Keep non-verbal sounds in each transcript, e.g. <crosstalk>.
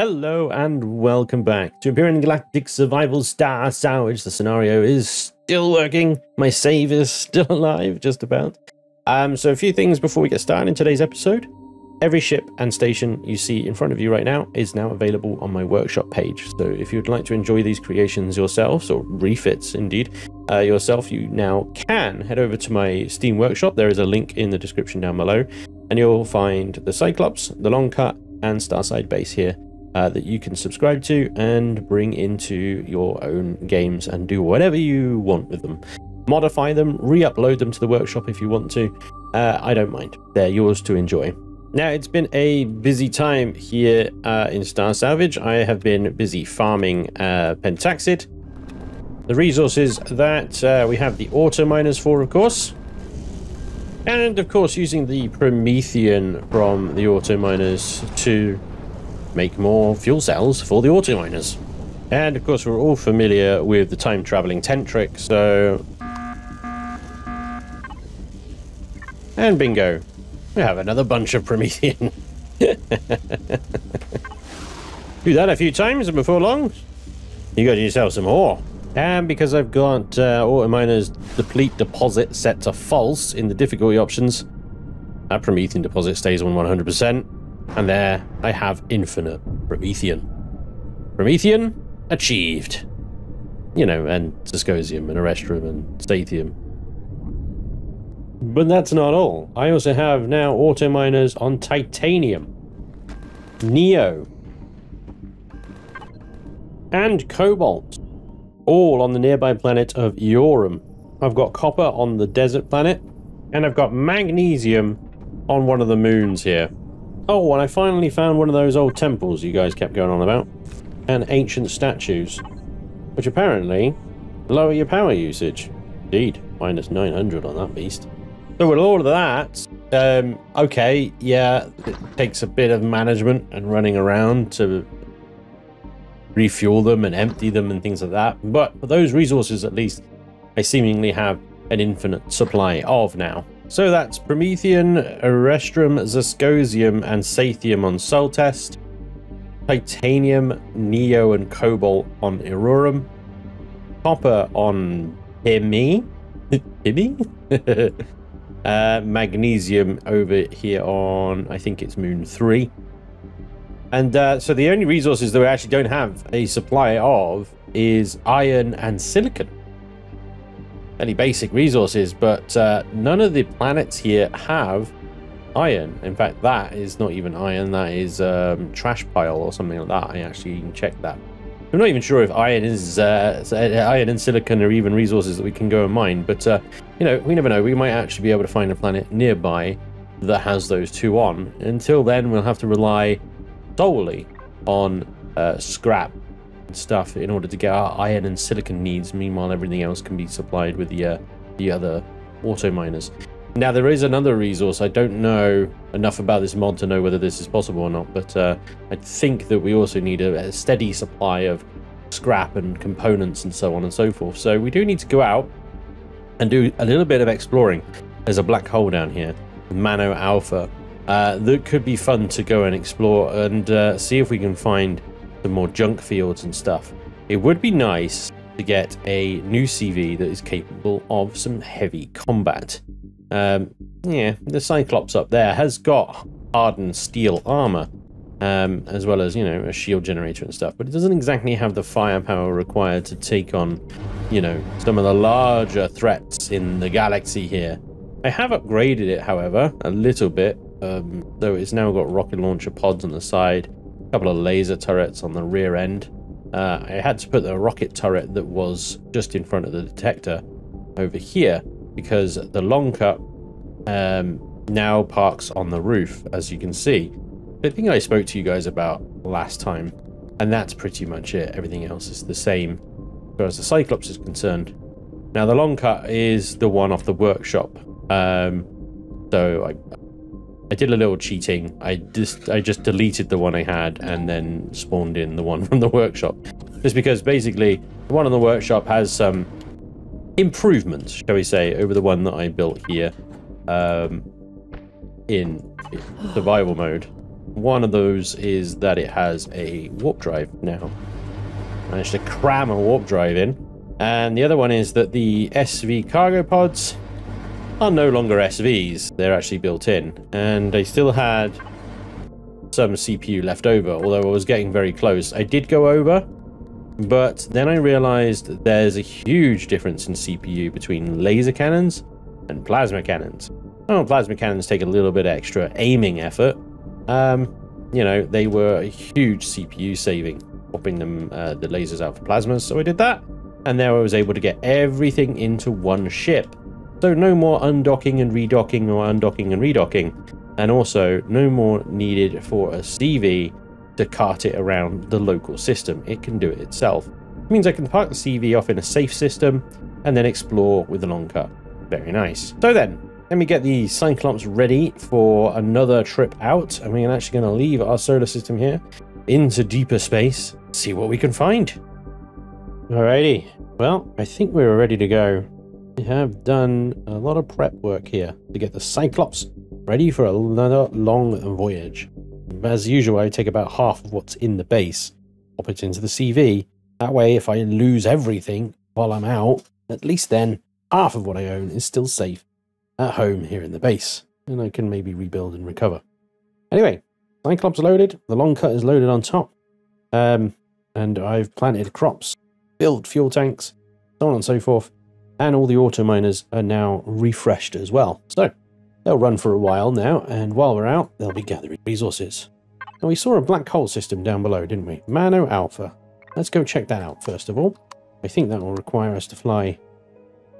Hello and welcome back to Empyrion Galactic Survival Star Salvage. The scenario is still working. My save is still <laughs> alive, just about. Um, so a few things before we get started in today's episode. Every ship and station you see in front of you right now is now available on my workshop page. So if you'd like to enjoy these creations yourselves, or refits indeed, uh, yourself, you now can head over to my Steam workshop. There is a link in the description down below, and you'll find the Cyclops, the Long Cut, and Starside Base here uh, that you can subscribe to and bring into your own games and do whatever you want with them. Modify them, re upload them to the workshop if you want to. Uh, I don't mind. They're yours to enjoy. Now, it's been a busy time here uh, in Star Salvage. I have been busy farming uh, Pentaxid. The resources that uh, we have the auto miners for, of course. And, of course, using the Promethean from the auto miners to make more fuel cells for the auto miners. And of course, we're all familiar with the time traveling tent trick, so. And bingo, we have another bunch of Promethean. <laughs> Do that a few times, and before long, you got yourself some more. And because I've got uh, Auto Miner's deplete deposit set to false in the difficulty options, that Promethean deposit stays on 100%. And there I have infinite Promethean. Promethean achieved. You know, and Dyscosium and Erestrum and Sathium. But that's not all. I also have now auto miners on Titanium, Neo, and Cobalt, all on the nearby planet of Iorum. I've got copper on the desert planet, and I've got magnesium on one of the moons here. Oh, and I finally found one of those old temples you guys kept going on about. And ancient statues. Which apparently lower your power usage. Indeed, minus 900 on that beast. So with all of that, um, okay, yeah, it takes a bit of management and running around to refuel them and empty them and things like that. But for those resources, at least, I seemingly have an infinite supply of now. So that's Promethean, Erestrum, Zascosium, and Sathium on Soltest, Titanium, Neo, and Cobalt on Irurum, Copper on Himi, Himi? <laughs> <laughs> uh, magnesium over here on, I think it's Moon 3. And uh, so the only resources that we actually don't have a supply of is iron and silicon fairly basic resources, but uh, none of the planets here have iron. In fact, that is not even iron, that is um, trash pile or something like that. I actually can check that. I'm not even sure if iron is uh, iron and silicon are even resources that we can go and mine, but uh, you know, we never know. We might actually be able to find a planet nearby that has those two on. Until then, we'll have to rely solely on uh, scrap stuff in order to get our iron and silicon needs. Meanwhile, everything else can be supplied with the uh, the other auto miners. Now, there is another resource. I don't know enough about this mod to know whether this is possible or not, but uh, I think that we also need a, a steady supply of scrap and components and so on and so forth. So we do need to go out and do a little bit of exploring. There's a black hole down here, Mano Alpha, uh, that could be fun to go and explore and uh, see if we can find some more junk fields and stuff. It would be nice to get a new CV that is capable of some heavy combat. Um, yeah, the Cyclops up there has got hardened steel armor, um, as well as, you know, a shield generator and stuff, but it doesn't exactly have the firepower required to take on, you know, some of the larger threats in the galaxy here. I have upgraded it, however, a little bit, um, so it's now got rocket launcher pods on the side, couple of laser turrets on the rear end. Uh, I had to put the rocket turret that was just in front of the detector over here because the long cut um, now parks on the roof, as you can see. The thing I spoke to you guys about last time, and that's pretty much it. Everything else is the same as far as the Cyclops is concerned. Now, the long cut is the one off the workshop. Um, so I, I did a little cheating. I just I just deleted the one I had and then spawned in the one <laughs> from the workshop. Just because basically the one on the workshop has some improvements, shall we say, over the one that I built here um, in survival mode. One of those is that it has a warp drive now. Managed to cram a warp drive in. And the other one is that the SV cargo pods are no longer SVs. They're actually built in. And I still had some CPU left over, although I was getting very close. I did go over, but then I realized there's a huge difference in CPU between laser cannons and plasma cannons. Oh, plasma cannons take a little bit extra aiming effort. Um, you know, they were a huge CPU saving, popping them uh, the lasers out for plasmas. So I did that, and there I was able to get everything into one ship. So no more undocking and redocking or undocking and redocking. And also no more needed for a CV to cart it around the local system. It can do it itself. It means I can park the CV off in a safe system and then explore with the long cut. Very nice. So then, let me get the Cyclops ready for another trip out. And we're actually going to leave our solar system here into deeper space, see what we can find. Alrighty. Well, I think we're ready to go. Have done a lot of prep work here to get the Cyclops ready for another long voyage. As usual, I take about half of what's in the base, pop it into the CV. That way, if I lose everything while I'm out, at least then half of what I own is still safe at home here in the base, and I can maybe rebuild and recover. Anyway, Cyclops loaded, the long cut is loaded on top, um, and I've planted crops, built fuel tanks, so on and so forth and all the auto miners are now refreshed as well. So they'll run for a while now, and while we're out, they'll be gathering resources. Now we saw a black hole system down below, didn't we? Mano Alpha. Let's go check that out first of all. I think that will require us to fly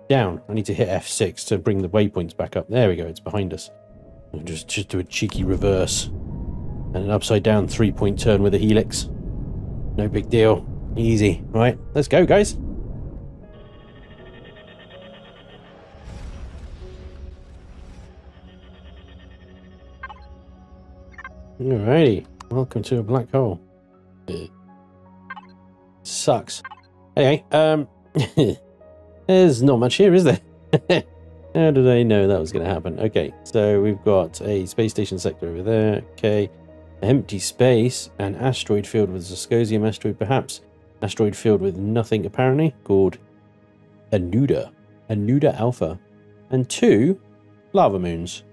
down. I need to hit F6 to bring the waypoints back up. There we go, it's behind us. Just, just do a cheeky reverse. And an upside down three point turn with a helix. No big deal. Easy. Right, let's go guys. Alrighty, welcome to a black hole. sucks. Anyway, um, <laughs> there's not much here, is there? <laughs> How did I know that was going to happen? Okay, so we've got a space station sector over there. Okay, empty space, an asteroid field with Zascosium asteroid, perhaps. Asteroid field with nothing, apparently, called Anuda. Anuda Alpha. And two lava moons.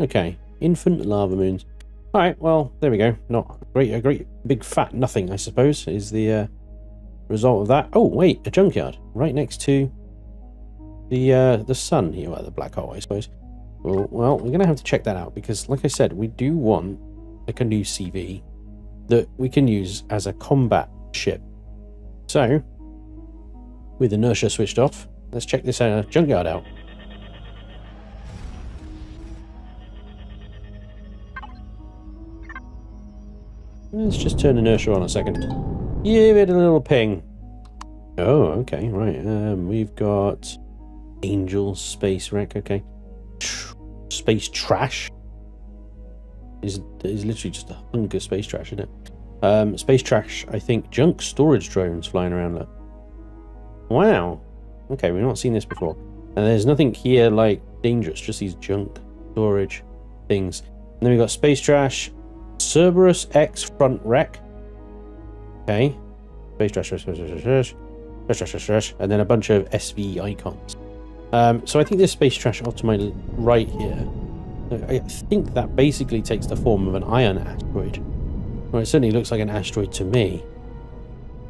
Okay, infant lava moons. All right, well, there we go. Not great, a great big fat nothing, I suppose, is the uh, result of that. Oh, wait, a junkyard right next to the uh, the sun here, well, the black hole, I suppose. Well, well, we're going to have to check that out because, like I said, we do want like a new CV that we can use as a combat ship. So, with inertia switched off, let's check this uh, junkyard out. Let's just turn inertia on a second. Give it a little ping. Oh, okay, right. Um, we've got Angel Space Wreck. Okay, space trash is is literally just a hunk of space trash, isn't it? Um, space trash. I think junk storage drones flying around there. Wow. Okay, we've not seen this before. And there's nothing here like dangerous, just these junk storage things. And then we've got space trash, Cerberus X front wreck. Okay. Space trash, trash, trash, trash, trash, and then a bunch of SV icons. Um, so I think this space trash off to my right here. I think that basically takes the form of an iron asteroid. Well, it certainly looks like an asteroid to me.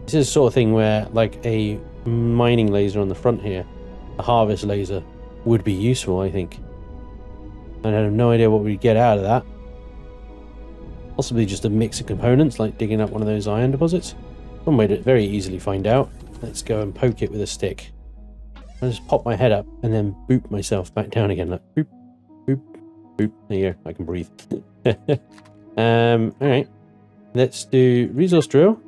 This is the sort of thing where, like, a mining laser on the front here, a harvest laser, would be useful, I think. I have no idea what we'd get out of that. Possibly just a mix of components, like digging up one of those iron deposits. One way to very easily find out. Let's go and poke it with a stick. I just pop my head up and then boop myself back down again. Like boop, boop, boop. There you go. I can breathe. <laughs> um, all right. Let's do resource drill.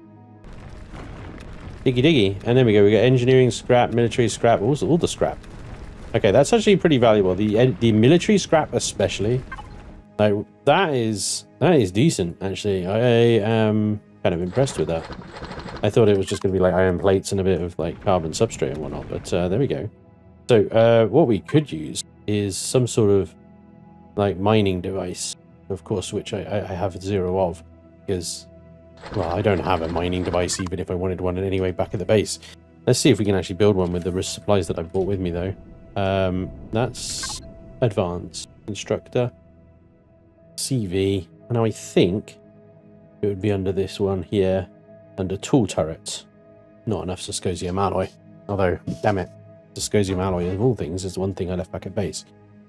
Diggy diggy. And there we go. We got engineering scrap, military scrap, all, all the scrap. Okay, that's actually pretty valuable. The the military scrap especially. Like that is that is decent, actually. I am kind of impressed with that. I thought it was just going to be like iron plates and a bit of like carbon substrate and whatnot, but uh, there we go. So uh, what we could use is some sort of like mining device of course, which I, I have zero of, because, well, I don't have a mining device, even if I wanted one anyway back at the base. Let's see if we can actually build one with the supplies that I brought with me, though. Um, that's advanced instructor, CV. And I think it would be under this one here, under tool turrets. Not enough Dyscosium alloy. Although, damn it, Dyscosium alloy of all things is the one thing I left back at base.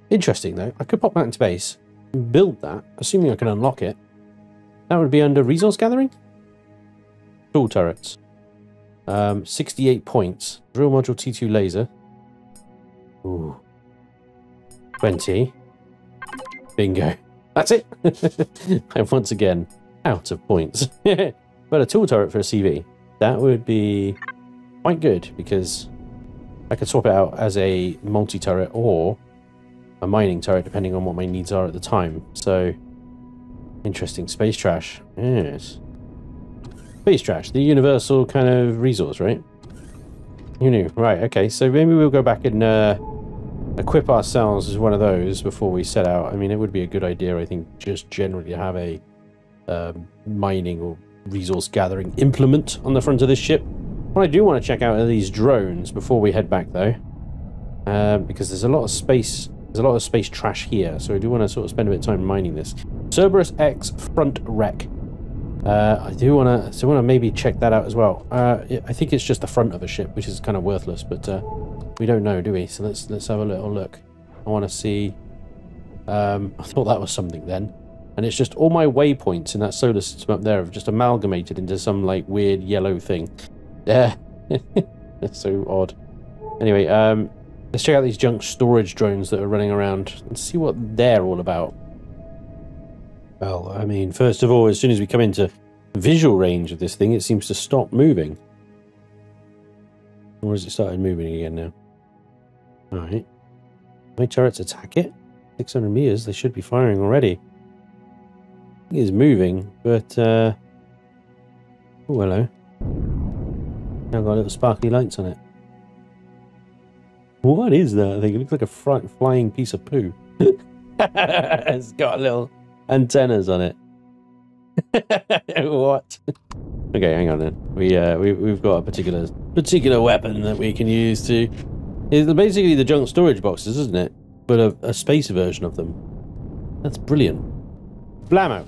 Interesting though, I could pop that into base, build that, assuming I can unlock it. That would be under resource gathering? Tool turrets. Um, 68 points. Drill module T2 laser. Ooh. 20. Bingo. That's it. <laughs> I'm once again out of points. <laughs> but a tool turret for a CV. That would be quite good because I could swap it out as a multi-turret or a mining turret depending on what my needs are at the time. So, interesting. Space trash. Yes. Space trash. The universal kind of resource, right? You knew. Right, okay. So maybe we'll go back and uh, equip ourselves as one of those before we set out. I mean, it would be a good idea, I think, just generally to have a uh, mining or resource gathering implement on the front of this ship. What I do want to check out are these drones before we head back, though, uh, because there's a lot of space. There's a lot of space trash here, so I do want to sort of spend a bit of time mining this. Cerberus X front wreck. Uh, I do want to, so want to maybe check that out as well. Uh, I think it's just the front of a ship, which is kind of worthless, but uh, we don't know, do we? So let's let's have a little look. I want to see. Um, I thought that was something then, and it's just all my waypoints in that solar system up there have just amalgamated into some like weird yellow thing. Yeah, <laughs> it's so odd. Anyway, um, let's check out these junk storage drones that are running around and see what they're all about. Well, I mean, first of all, as soon as we come into visual range of this thing, it seems to stop moving. Or has it started moving again now? Alright. My turrets attack it. 600 meters, they should be firing already. It is moving, but, uh... Oh, hello. Now got little sparkly lights on it. What is that thing? It looks like a front flying piece of poo. <laughs> it's got little antennas on it. <laughs> what? okay, hang on then. We uh we we've got a particular particular weapon that we can use to it's basically the junk storage boxes, isn't it? But a, a space version of them. That's brilliant. Blammo.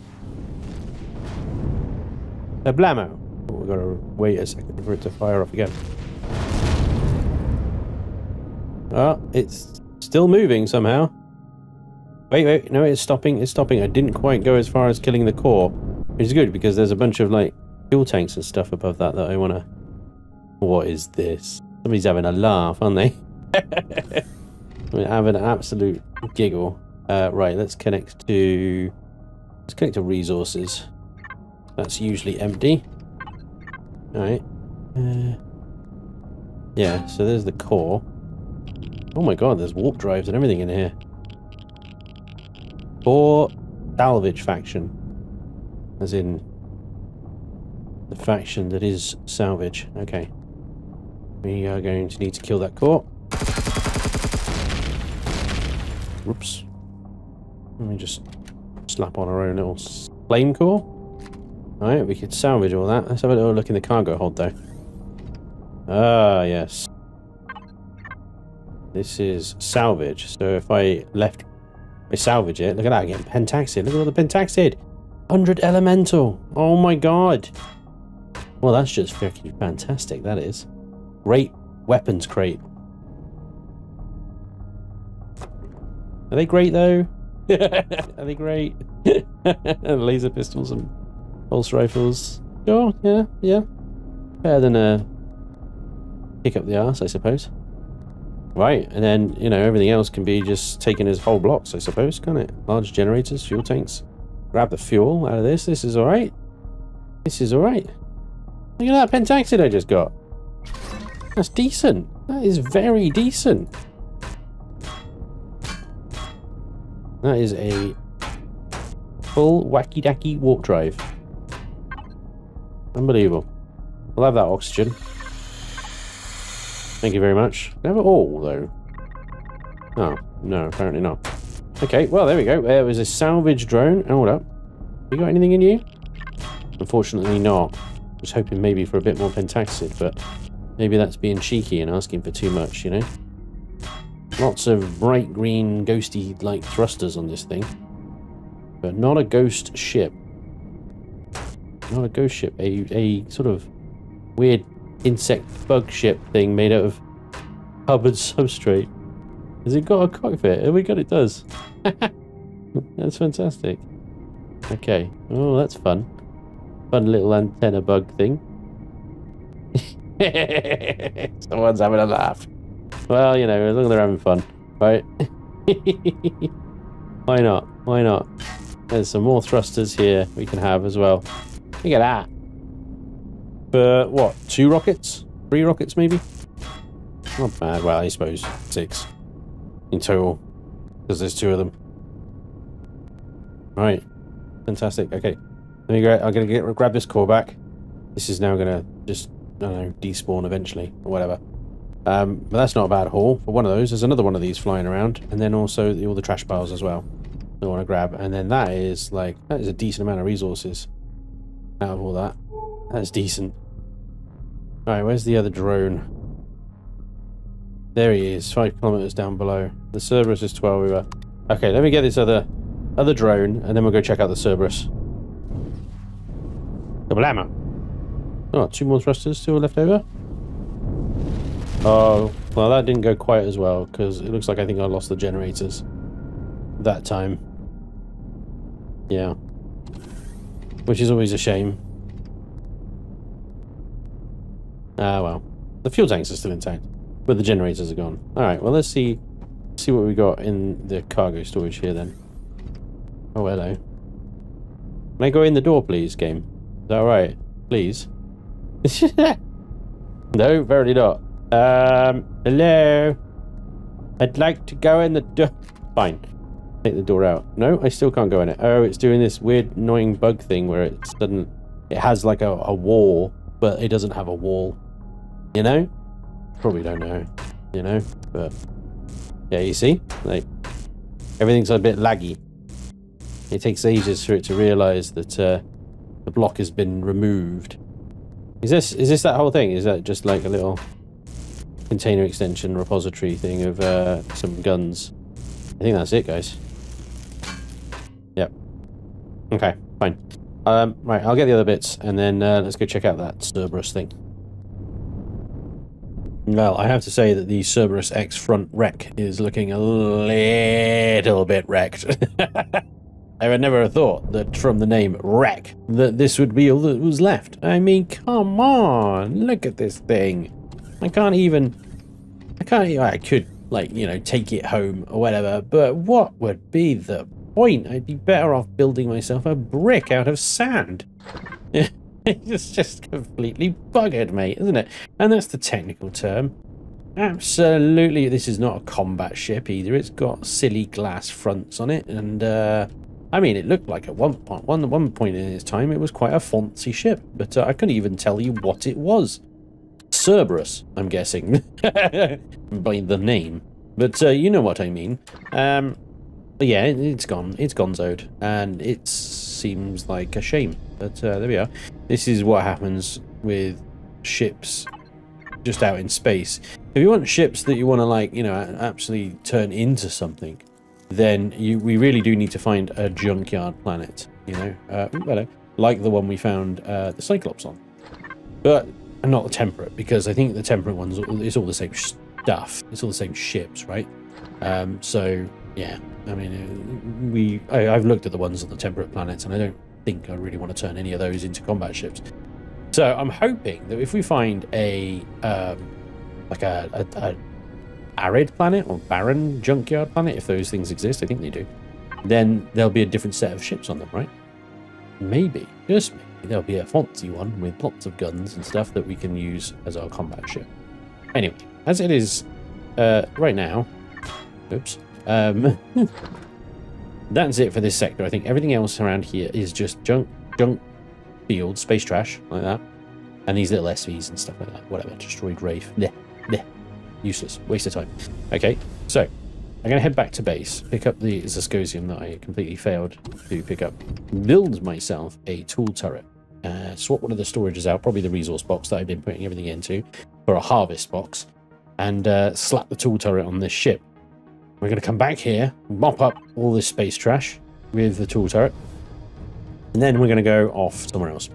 A blammo. Oh, we've got to wait a second for it to fire off again. Oh, it's still moving somehow. Wait, wait, no, it's stopping, it's stopping. I didn't quite go as far as killing the core, which is good because there's a bunch of like fuel tanks and stuff above that that I want to... What is this? Somebody's having a laugh, aren't they? <laughs> <laughs> we have an absolute giggle. Uh, right, let's connect to... Let's connect to resources. That's usually empty. Alright. Uh, yeah, so there's the core. Oh my god, there's warp drives and everything in here. For salvage faction. As in the faction that is salvage. Okay. We are going to need to kill that core. Whoops. Let me just slap on our own little flame core. Alright, we could salvage all that. Let's have a little look in the cargo hold though. Ah, yes. This is salvage. So if I left, I salvage it. Look at that, again. pentaxid. Look at all the pentaxid. 100 elemental. Oh my god. Well, that's just freaking fantastic, that is. Great weapons crate. Are they great though? <laughs> Are they great? <laughs> Laser pistols and pulse rifles. Sure, yeah, yeah. Better than a kick up the ass, I suppose. Right, and then, you know, everything else can be just taken as whole blocks, I suppose, can't it? Large generators, fuel tanks. Grab the fuel out of this. This is alright. This is alright. Look at that pentaxid I just got. That's decent. That is very decent. That is a full wacky dacky warp drive. Unbelievable. I'll have that oxygen. Thank you very much. Never all, though. Oh, no, apparently not. Okay, well, there we go. There was a salvage drone. Hold up. You got anything in you? Unfortunately not. I was hoping maybe for a bit more pentaxid, but maybe that's being cheeky and asking for too much, you know? Lots of bright green, ghosty-like thrusters on this thing. But not a ghost ship. Not a ghost ship. A, a sort of weird insect bug ship thing made out of Hubbard <laughs> substrate. Has it got a cockpit? Oh my god, it does. <laughs> that's fantastic. Okay. Oh, that's fun. Fun little antenna bug thing. <laughs> Someone's having a laugh. Well, you know, as long as they're having fun, right? <laughs> Why not? Why not? There's some more thrusters here we can have as well. Look at that. For what? Two rockets? Three rockets, maybe? Not bad. Well, I suppose six in total because there's two of them. Right. Fantastic. Okay. Let me go. I'm gonna get grab this core back. This is now gonna just I don't know despawn eventually or whatever. Um, but that's not a bad haul for one of those. There's another one of these flying around, and then also the, all the trash piles as well. I want to grab, and then that is like that is a decent amount of resources out of all that. That's decent. All right, where's the other drone? There he is, five kilometers down below. The Cerberus is 12 over. Okay, let me get this other other drone, and then we'll go check out the Cerberus. Double ammo. Oh, two more thrusters still left over. Oh, well, that didn't go quite as well, because it looks like I think I lost the generators that time. Yeah. Which is always a shame. Ah, well. The fuel tanks are still intact. But the generators are gone. Alright, well let's see see what we got in the cargo storage here then. Oh, hello. Can I go in the door, please, game? Is that alright? Please? <laughs> no, very not. Um, hello? I'd like to go in the door. Fine. Take the door out. No, I still can't go in it. Oh, it's doing this weird, annoying bug thing where it doesn't... It has like a, a wall, but it doesn't have a wall. You know? Probably don't know, you know, but yeah, you see, like everything's a bit laggy. It takes ages for it to realise that uh, the block has been removed. Is this is this that whole thing? Is that just like a little container extension repository thing of uh, some guns? I think that's it, guys. Yep. Okay, fine. Um, right, I'll get the other bits, and then uh, let's go check out that Cerberus thing. Well, I have to say that the Cerberus X front wreck is looking a little bit wrecked. <laughs> I would never have thought that from the name wreck that this would be all that was left. I mean, come on, look at this thing. I can't even, I can't, I could like, you know, take it home or whatever, but what would be the point? I'd be better off building myself a brick out of sand. <laughs> it's just completely buggered, mate, isn't it? And that's the technical term. Absolutely, this is not a combat ship either. It's got silly glass fronts on it, and uh, I mean, it looked like at one point, one one point in its time, it was quite a fancy ship, but uh, I couldn't even tell you what it was. Cerberus, I'm guessing, <laughs> by the name. But uh, you know what I mean. Um, yeah, it's gone. It's gonzoed, and it seems like a shame. But uh, there we are. This is what happens with ships just out in space. If you want ships that you want to like, you know, absolutely turn into something, then you we really do need to find a junkyard planet. You know, uh, hello, like the one we found uh, the Cyclops on, but not the temperate because I think the temperate ones it's all the same stuff. It's all the same ships, right? Um, so yeah, I mean, uh, we I, have looked at the ones on the temperate planets, and I don't think I really want to turn any of those into combat ships. So I'm hoping that if we find a um, like a, a, a arid planet or barren junkyard planet, if those things exist, I think they do, then there'll be a different set of ships on them, right? Maybe, just maybe, there'll be a fancy one with lots of guns and stuff that we can use as our combat ship. Anyway, as it is uh, right now, oops, um, <laughs> that's it for this sector. I think everything else around here is just junk, junk field, space trash, like that. And these little SVs and stuff like that. Whatever. Destroyed Wraith. Bleh. Bleh. Useless. Waste of time. Okay, so I'm going to head back to base, pick up the Zascosium that I completely failed to pick up, build myself a tool turret, uh, swap one of the storages out, probably the resource box that I've been putting everything into, for a harvest box, and uh, slap the tool turret on this ship. We're going to come back here, mop up all this space trash with the tool turret, and then we're going to go off somewhere else.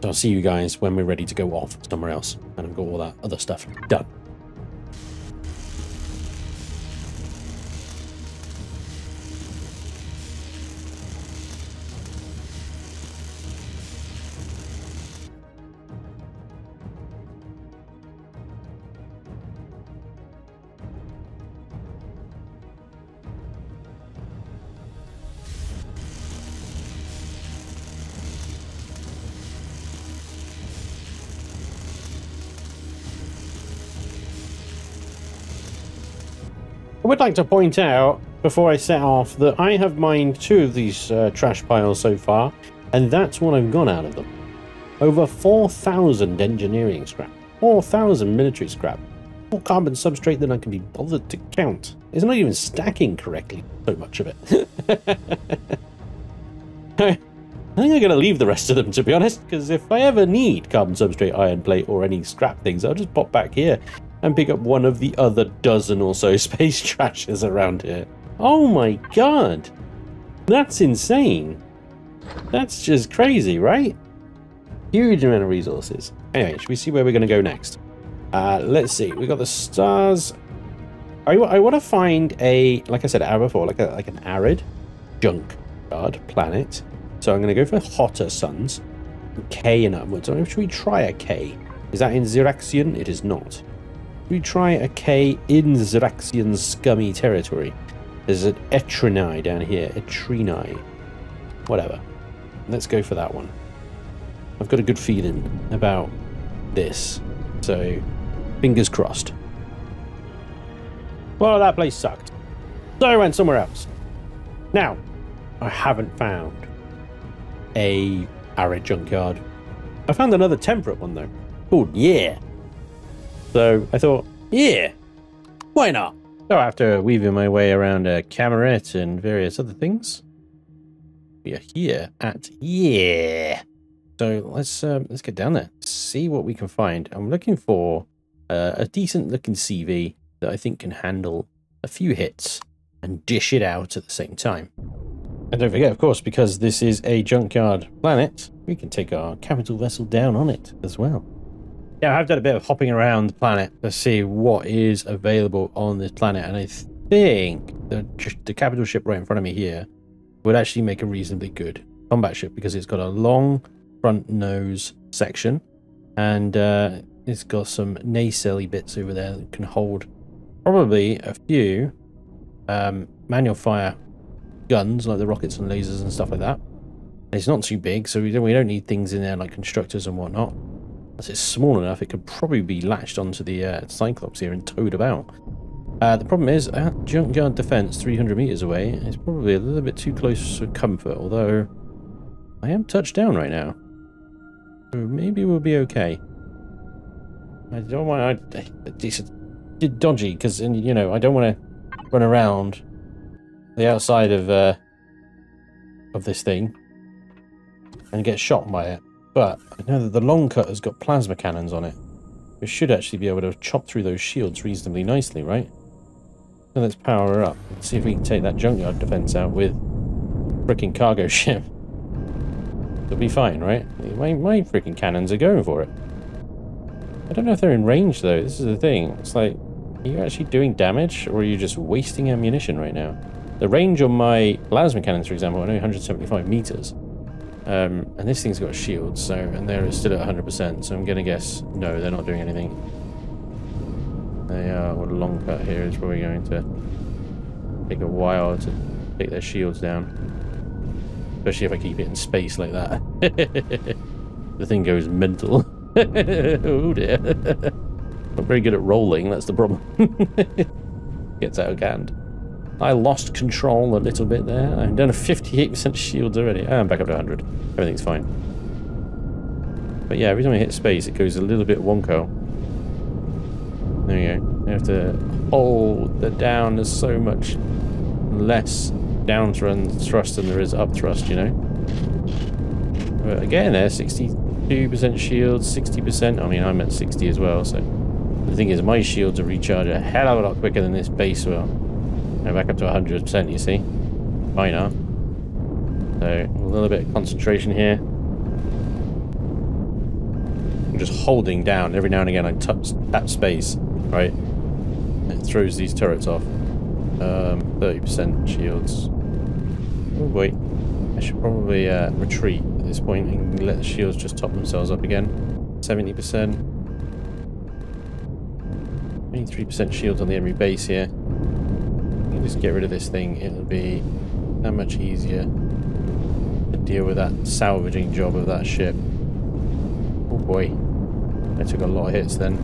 So I'll see you guys when we're ready to go off somewhere else, and I've got all that other stuff done. Would like to point out before I set off that I have mined two of these uh, trash piles so far, and that's what I've got out of them. Over 4,000 engineering scrap, 4,000 military scrap, more carbon substrate than I can be bothered to count. It's not even stacking correctly, so much of it. <laughs> I think I'm going to leave the rest of them, to be honest, because if I ever need carbon substrate, iron plate, or any scrap things, I'll just pop back here and pick up one of the other dozen or so <laughs> space trashes around here. Oh my god! That's insane. That's just crazy, right? Huge amount of resources. Anyway, should we see where we're going to go next? Uh, let's see. We got the stars. I, I want to find a, like I said out before, like a like an arid junk junkyard planet. So I'm going to go for hotter suns, K and upwards. Should we try a K? Is that in Ziraxian? It is not we try a K in Ziraxian's scummy territory? There's an Etrini down here. Etrini. Whatever. Let's go for that one. I've got a good feeling about this. So, fingers crossed. Well, that place sucked. So I went somewhere else. Now, I haven't found a arid junkyard. I found another temperate one though. Oh yeah. So I thought, yeah, why not? So after weaving my way around a Camarette and various other things, we are here at yeah. So let's um, let's get down there, see what we can find. I'm looking for uh, a decent looking CV that I think can handle a few hits and dish it out at the same time. And don't forget, of course, because this is a junkyard planet, we can take our capital vessel down on it as well. Yeah, I've done a bit of hopping around the planet to see what is available on this planet, and I think the, the capital ship right in front of me here would actually make a reasonably good combat ship because it's got a long front nose section and uh, it's got some nacelle bits over there that can hold probably a few um, manual fire guns like the rockets and lasers and stuff like that. It's not too big, so we don't, we don't need things in there like constructors and whatnot. As it's small enough, it could probably be latched onto the uh, Cyclops here and towed about. Uh, the problem is, at Junkyard Defense, 300 meters away, is probably a little bit too close for comfort, although I am touched down right now. So maybe we'll be okay. I don't want to... It's dodgy, because, you know, I don't want to run around the outside of, uh, of this thing and get shot by it. But I know that the long cut has got plasma cannons on it. We should actually be able to chop through those shields reasonably nicely, right? So let's power her up. Let's see if we can take that junkyard defense out with freaking cargo <laughs> ship. It'll be fine, right? My, my freaking cannons are going for it. I don't know if they're in range, though. This is the thing. It's like, are you actually doing damage, or are you just wasting ammunition right now? The range on my plasma cannons, for example, are only 175 meters. Um, and this thing's got a shield, so, and they're still at 100%, so I'm going to guess, no, they're not doing anything. They are, what a long cut here is probably going to take a while to take their shields down. Especially if I keep it in space like that. <laughs> the thing goes mental. <laughs> oh dear. <laughs> Not very good at rolling, that's the problem. Gets out of hand. I lost control a little bit there. I'm down to 58% shields already. Oh, I'm back up to 100. Everything's fine. But yeah, every time I hit space, it goes a little bit wonko. There you go. I have to hold the down. There's so much less down thrust than there is up thrust, you know? But again, there, 62% shields, 60%. I mean, I'm at 60 as well, so... The thing is, my shields are recharged a hell of a lot quicker than this base will. Back up to 100%, you see? Why not? So, a little bit of concentration here. I'm just holding down. Every now and again I tap, tap space, right? It throws these turrets off. 30% um, shields. Oh boy. I should probably uh, retreat at this point and let the shields just top themselves up again. 70%. 23% shields on the enemy base here. Just get rid of this thing. It'll be that much easier to deal with that salvaging job of that ship. Oh boy. I took a lot of hits then.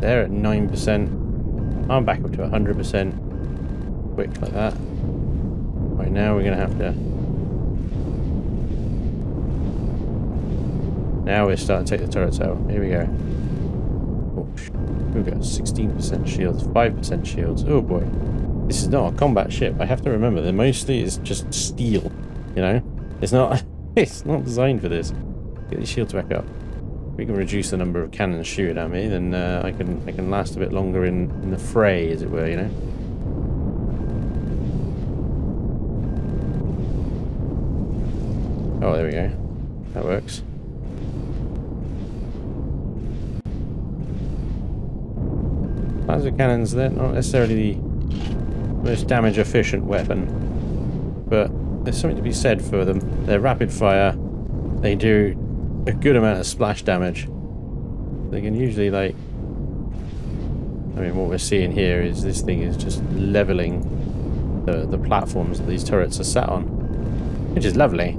They're at 9%. I'm back up to 100%. Quick like that. Right now we're going to have to... Now we're starting to take the turrets out. Here we go. We've got 16% shields, 5% shields. Oh boy. This is not a combat ship. I have to remember that mostly it's just steel. You know? It's not... <laughs> It's not designed for this. Get these shields back up. If we can reduce the number of cannons shooting at me, then uh, I can I can last a bit longer in, in the fray, as it were, you know? Oh, there we go. That works. Plasma cannons, they're not necessarily the most damage efficient weapon, but there's something to be said for them. They're rapid fire. They do a good amount of splash damage. They can usually like... I mean, what we're seeing here is this thing is just leveling the, the platforms that these turrets are sat on. Which is lovely.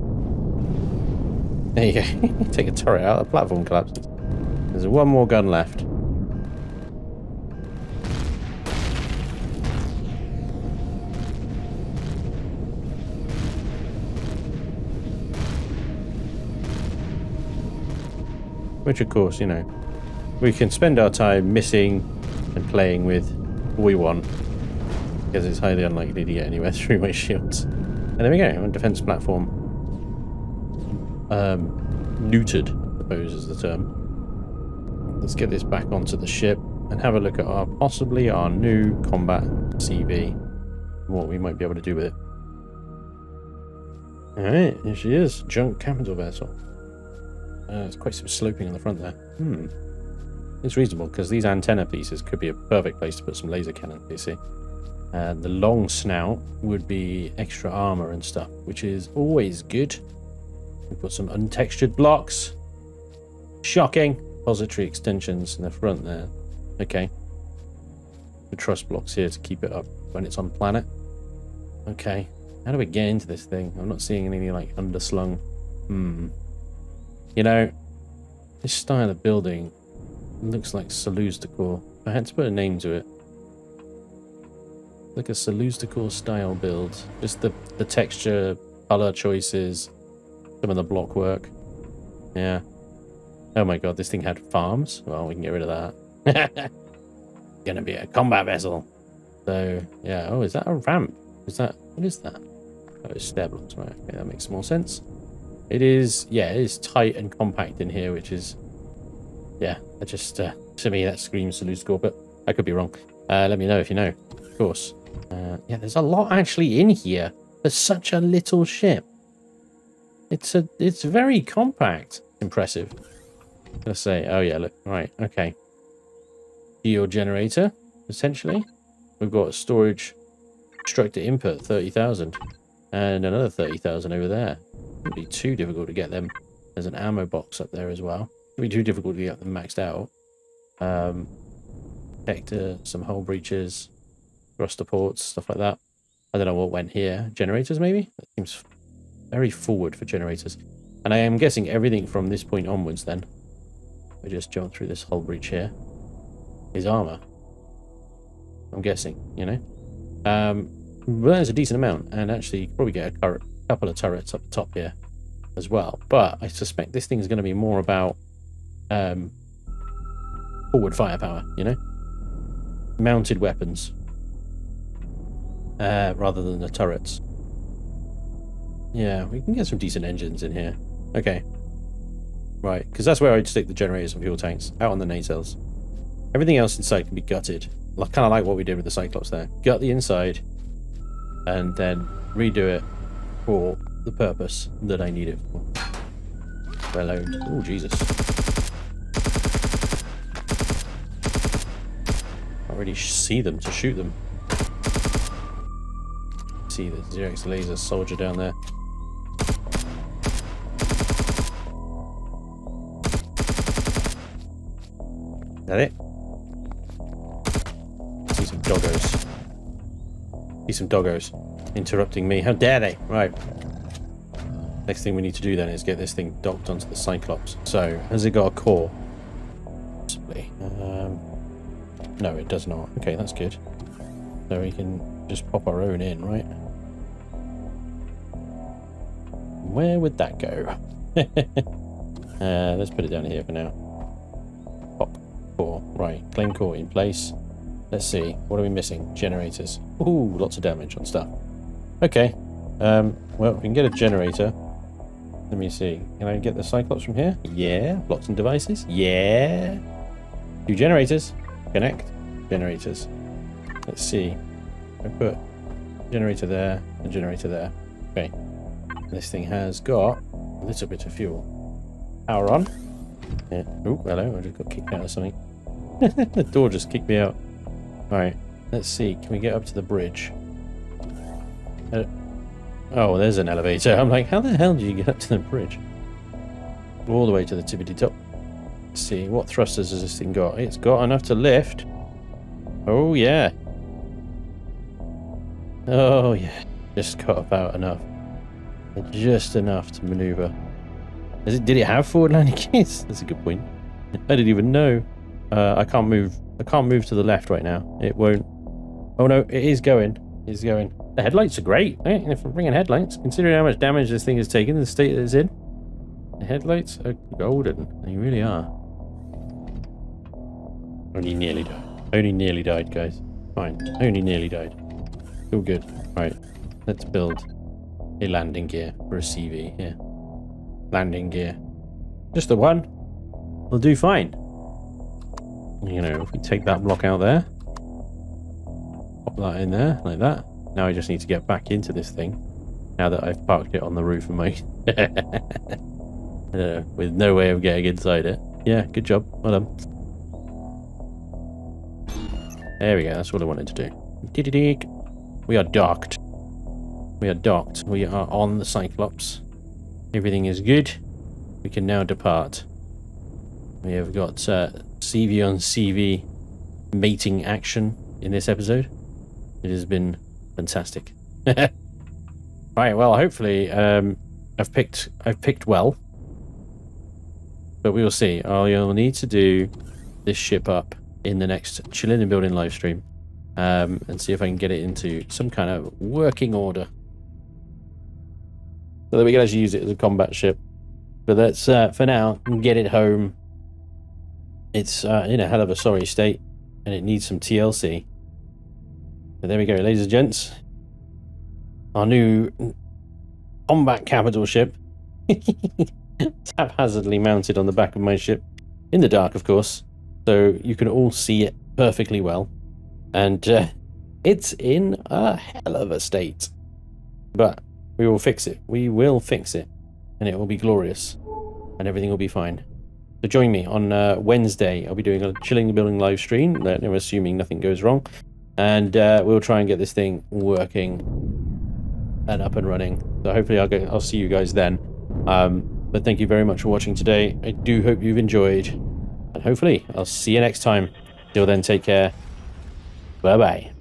There you go. <laughs> Take a turret out, the platform collapses. There's one more gun left. Which, of course, you know, we can spend our time missing and playing with we want. Because it's highly unlikely to get anywhere <laughs> through my shields. And there we go, on defense platform. Um, neutered, I suppose is the term. Let's get this back onto the ship and have a look at our possibly our new combat CV. What we might be able to do with it. Alright, here she is. Junk capital vessel. Uh, it's quite some sloping on the front there. Hmm. It's reasonable, because these antenna pieces could be a perfect place to put some laser cannon, you see. And the long snout would be extra armor and stuff, which is always good. We put some untextured blocks. Shocking. Pository extensions in the front there. Okay. The truss blocks here to keep it up when it's on planet. Okay. How do we get into this thing? I'm not seeing any like underslung. Hmm. You know, this style of building looks like Seleucus decor. I had to put a name to it. Like a Seleucus decor style build. Just the, the texture, color choices, some of the block work. Yeah. Oh my god, this thing had farms? Well, we can get rid of that. <laughs> Gonna be a combat vessel. So, yeah. Oh, is that a ramp? Is that... What is that? Oh, it's stair blocks. Right, okay, that makes more sense. It is, yeah, it is tight and compact in here, which is, yeah, I just, uh, to me, that screams Seleucus score, but I could be wrong. Uh, let me know if you know, of course. Uh, yeah, there's a lot actually in here for such a little ship. It's a, it's very compact. Impressive. Let's say, oh yeah, look, right, okay. Geo generator, essentially. We've got storage structure input, 30,000. And another 30,000 over there. Wouldn't be too difficult to get them. There's an ammo box up there as well. Wouldn't be too difficult to get them maxed out. Um, detector, some hull breaches, thruster ports, stuff like that. I don't know what went here. Generators, maybe? That seems very forward for generators. And I am guessing everything from this point onwards then. We just jump through this hull breach here. Is armor. I'm guessing, you know? Um, well, that's a decent amount. And actually, probably get a couple of turrets up the top here as well. But I suspect this thing is going to be more about um, forward firepower, you know? Mounted weapons. Uh, rather than the turrets. Yeah, we can get some decent engines in here. Okay. Right, because that's where I'd stick the generators and fuel tanks, out on the nacelles. Everything else inside can be gutted. Kind of like what we did with the Cyclops there. Gut the inside, and then redo it for the purpose that I need it for. Owned. Oh, Jesus. Can't really see them to shoot them. See the Zirax laser soldier down there. Is that it? See some doggos interrupting me. How dare they? Right. Next thing we need to do then is get this thing docked onto the Cyclops. So, has it got a core? Possibly. Um, no, it does not. Okay, that's good. So we can just pop our own in, right? Where would that go? <laughs> uh, let's put it down here for now. Pop core. Right, claim core in place. Let's see. What are we missing? Generators. Ooh, lots of damage on stuff. Okay. Um, well, we can get a generator. Let me see. Can I get the Cyclops from here? Yeah. Blocks and devices? Yeah. Two generators. Connect. Generators. Let's see. I put generator there and generator there. Okay. This thing has got a little bit of fuel. Power on. Yeah. Oh, hello. I just got kicked out of something. <laughs> the door just kicked me out. Alright. Let's see. Can we get up to the bridge? Uh, oh, there's an elevator. <laughs> I'm like, how the hell do you get up to the bridge? All the way to the tippity top. Let's see. What thrusters has this thing got? It's got enough to lift. Oh, yeah. Oh, yeah. Just got about enough. Just enough to maneuver. It, did it have forward landing <laughs> gears? That's a good point. I didn't even know. Uh, I can't move. I can't move to the left right now. It won't. Oh no, it is going. It's going. The headlights are great. If I'm bringing headlights, considering how much damage this thing has taken, the state that it's in, the headlights are golden. They really are. Only nearly died. Only nearly died, guys. Fine. Only nearly died. All good. Right. Let's build a landing gear for a CV here. Landing gear. Just the one. We'll do fine. You know, if we take that block out there, pop that in there, like that. Now I just need to get back into this thing, now that I've parked it on the roof of my... <laughs> uh, with no way of getting inside it. Yeah, good job. Well done. There we go, that's what I wanted to do. We are docked. We are docked. We are on the Cyclops. Everything is good. We can now depart. We have got uh, CV on CV mating action in this episode. It has been fantastic. <laughs> right, well, hopefully um, I've picked I've picked well, but we will see. I'll need to do this ship up in the next chilling and building live stream, um, and see if I can get it into some kind of working order, so that we can actually use it as a combat ship. But let's uh, for now get it home it's uh, in a hell of a sorry state and it needs some TLC. But there we go, ladies and gents. Our new combat capital ship. <laughs> haphazardly mounted on the back of my ship. In the dark, of course. So you can all see it perfectly well. And uh, <laughs> it's in a hell of a state. But we will fix it. We will fix it. And it will be glorious. And everything will be fine. So join me on uh, Wednesday. I'll be doing a Chilling the Building live stream, I'm assuming nothing goes wrong. And uh, we'll try and get this thing working and up and running. So hopefully I'll, get, I'll see you guys then. Um, but thank you very much for watching today. I do hope you've enjoyed. And hopefully I'll see you next time. Till then, take care. Bye-bye.